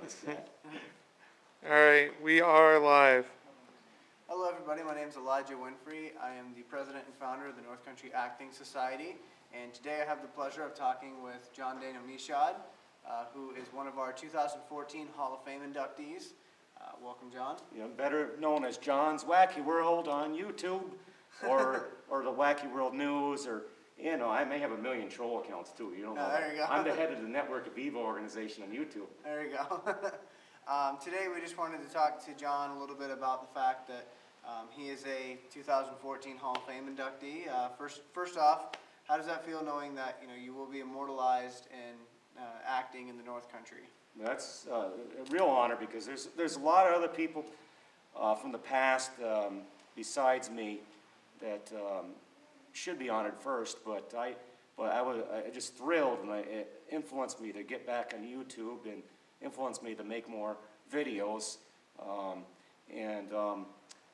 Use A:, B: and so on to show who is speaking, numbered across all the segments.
A: All right, we are live.
B: Hello, everybody. My name is Elijah Winfrey. I am the president and founder of the North Country Acting Society. And today I have the pleasure of talking with John Daniel Mishad, uh, who is one of our 2014 Hall of Fame inductees. Uh, welcome, John.
C: you know, better known as John's Wacky World on YouTube, or, or the Wacky World News, or, you know, I may have a million troll accounts too, you don't know.
B: There you go.
C: I'm the head of the Network of Evil organization on YouTube.
B: There you go. um, today we just wanted to talk to John a little bit about the fact that um, he is a 2014 Hall of Fame inductee. Uh, first, first off, how does that feel knowing that you know you will be immortalized in uh, acting in the North Country?
C: That's uh, a real honor because there's, there's a lot of other people uh, from the past um, besides me that um, should be honored first, but I, but I was I just thrilled and I, it influenced me to get back on YouTube and influenced me to make more videos. Um, and um,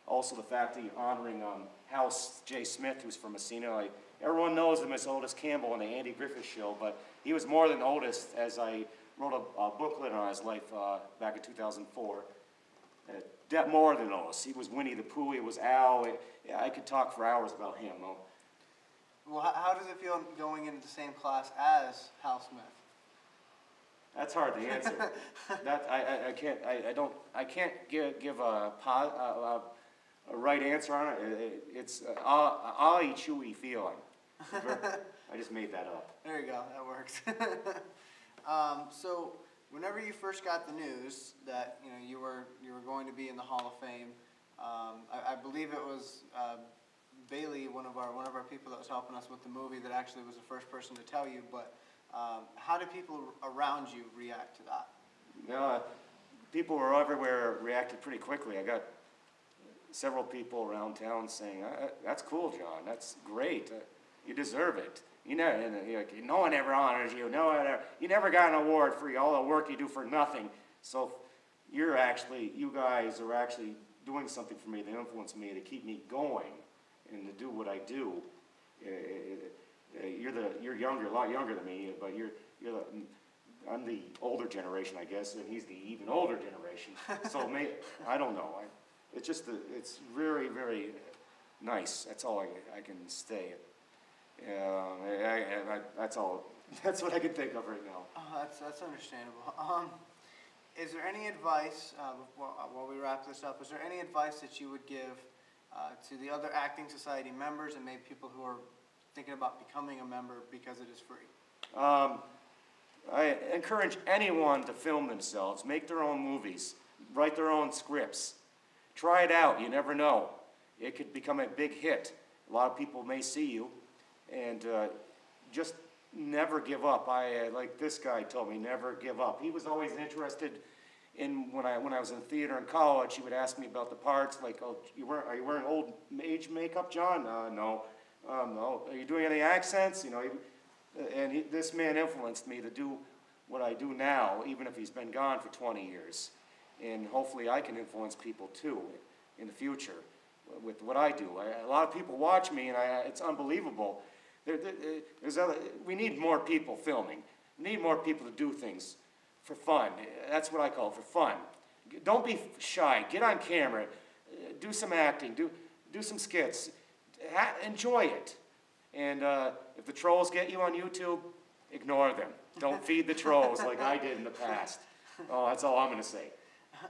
C: also the fact that you're honoring um, Hal J. Smith, who's from Massena. I, everyone knows him as Otis Campbell on the Andy Griffith Show, but he was more than Otis as I wrote a, a booklet on his life uh, back in 2004. Uh, more than Otis. He was Winnie the Pooh, he was Al. It- yeah, I could talk for hours about him. though.
B: Well, how, how does it feel going into the same class as Hal Smith?
C: That's hard to answer. that, I, I, I can't, I, I don't, I can't give, give a, a, a, a right answer on it. It- it. It's uh, ah, ah, chewy feeling. I just made that up.
B: There you go, that works. um, so, whenever you first got the news that you know you were you were going to be in the Hall of Fame, um, I, I believe it was uh, Bailey, one of our one of our people that was helping us with the movie, that actually was the first person to tell you. But um, how did people around you react to that?
C: Know, uh, people were everywhere reacted pretty quickly. I got several people around town saying, "Uh, "That's cool, John. That's great. Uh, you deserve it." You know, and, uh, like, no one ever honors you. No one ever. You never got an award for all the work you do for nothing. So you're actually, you guys are actually doing something for me to influence me to keep me going and to do what I do. Uh, uh, You're the, you're younger, a lot younger than me, but you're, you're the, I'm the older generation, I guess, and he's the even older generation. So may, I don't know. I, it's just, the- it's very, very nice. That's all I, I can say. Yeah, I, that's all. That's what I can think of right now.
B: Oh, that's that's understandable. Um, is there any advice uh, before, uh, while we wrap this up? Is there any advice that you would give uh, to the other acting society members and maybe people who are thinking about becoming a member because it is free?
C: Um, I encourage anyone to film themselves, make their own movies, write their own scripts. Try it out, you never know. It could become a big hit. A lot of people may see you, and uh, just never give up. I, uh, like this guy told me, never give up. He was always interested in, when I, when I was in theater in college, he would ask me about the parts, like, oh, you wear, are you wearing old age makeup, John? Uh, no. Um, no. Are you doing any accents? You know, he, and he, this man influenced me to do what I do now, even if he's been gone for 20 years. And hopefully I can influence people too in the future with what I do. I, a lot of people watch me, and I, it's unbelievable. There, there, there's other, we need more people filming. We need more people to do things for fun. That's what I call it, for fun. Don't be shy. Get on camera. Do some acting. Do, do some skits. Ha- enjoy it. And uh, if the trolls get you on YouTube, ignore them. Don't feed the trolls like I did in the past. Oh, that's all I'm going to say.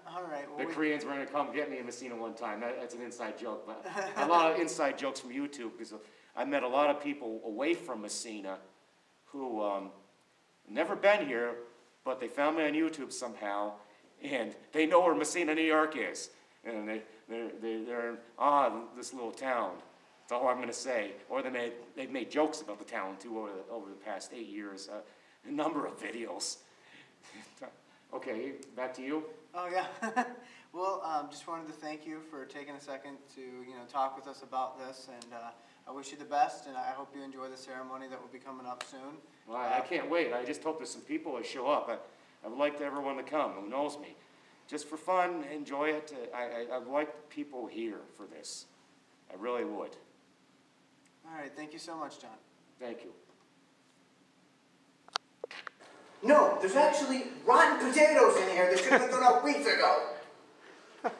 B: All right. Well,
C: The
B: we-
C: Koreans were going to come get me in Massena one time. That, that's an inside joke, but a lot of inside jokes from YouTube because I met a lot of people away from Massena who um, never been here, but they found me on YouTube somehow, and they know where Massena, New York is, and they they're, they're, in awe this little town. That's all I'm going to say. Or they made they've made jokes about the town too over the, over the past eight years. Uh, a number of videos. okay, back to you.
B: Oh yeah. well, um, just wanted to thank you for taking a second to you know talk with us about this, and uh, I wish you the best, and I hope you enjoy the ceremony that will be coming up soon.
C: Well, I, I can't wait. I just hope there's some people that show up. I, I would like everyone to come who knows me. Just for fun, enjoy it. I, I, I'd like people here for this. I really would.
B: All right. Thank you so much, John.
C: Thank you.
B: No, there's actually rotten potatoes in here that should have been thrown out weeks ago.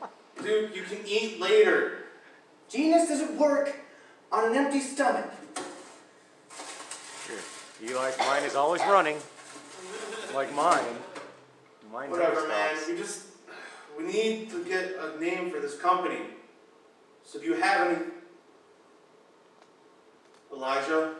A: Dude, you can eat later.
B: Genius doesn't work on an empty stomach. Sure.
C: Eli's mind is always running, like mine. Mine never
A: Whatever, man. We just we need to get a name for this company. So if you have any, Elijah.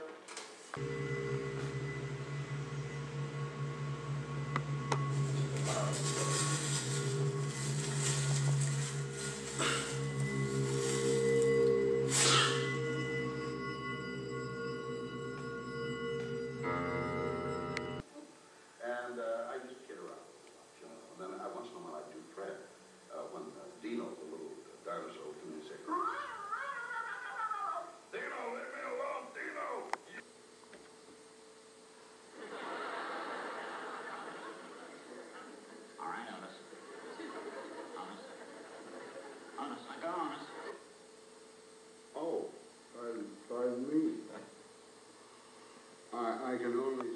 D: Hallelujah.